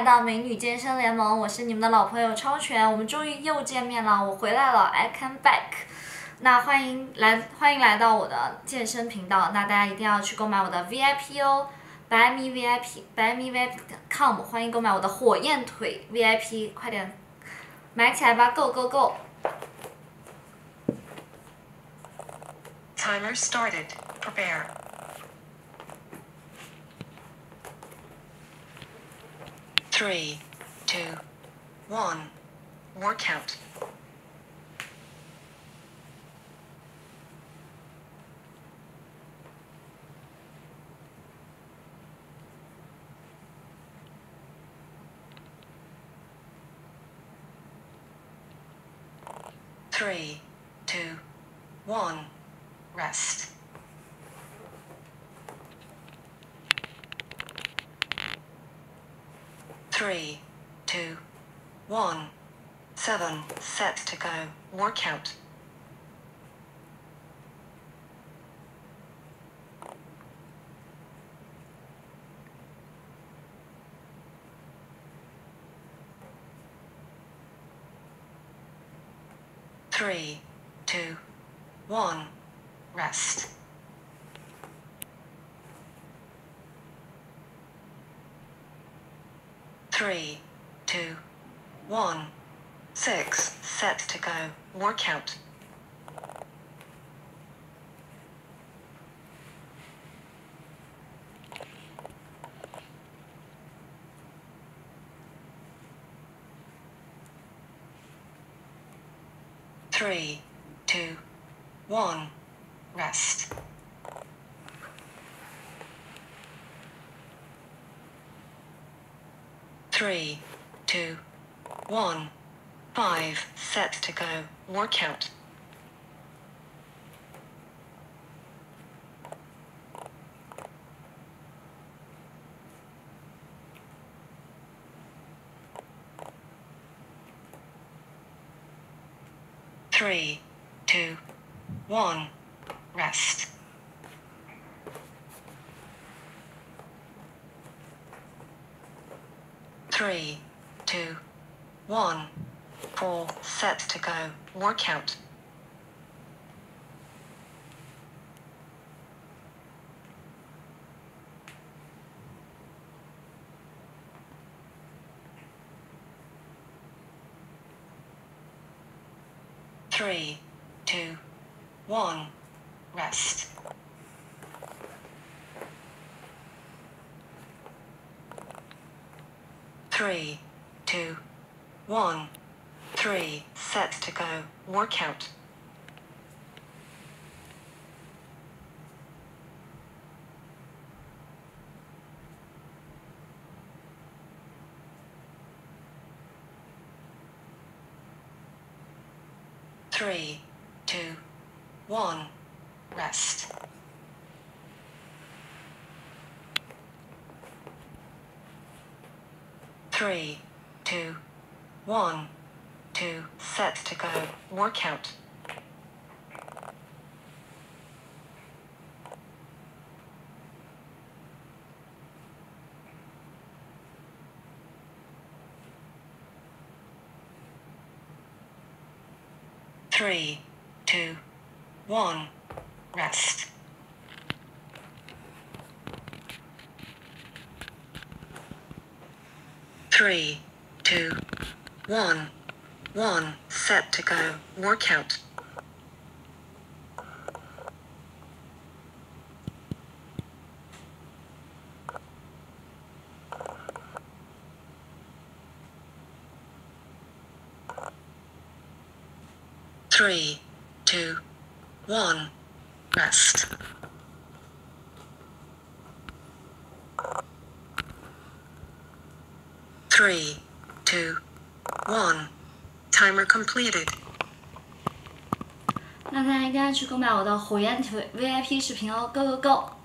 来到美女健身联盟，我是你们的老朋友超全，我们终于又见面了，我回来了，I come back。那欢迎来，欢迎来到我的健身频道，那大家一定要去购买我的 VIP 哦，Buy me VIP，Buy me VIP.com，欢迎购买我的火焰腿 VIP，快点买起来吧，Go Go Go！Timer started. Prepare. Three, two, one. Workout. Three, two, one. Rest. Three, two, one. Seven sets to go. Workout. Three, two, one. Rest. Three, two, one. Six sets to go. Workout. Three, two, one. Rest. Three, two, one. Five sets to go. Workout. Three, two, one. Rest. Three, two, one. Four sets to go. Workout. Three, two, one. Rest. Three, two, one. Three sets to go. Workout. Three, two, one. Rest. Three, two, one. Two sets to go. Workout. Three, two, one. Rest. Three, two, one. One set to go. Workout. Three, two, one. Rest. Three, two, one. Timer completed. 那大家一定要去购买我的火焰腿 VIP 视频哦，Go Go Go！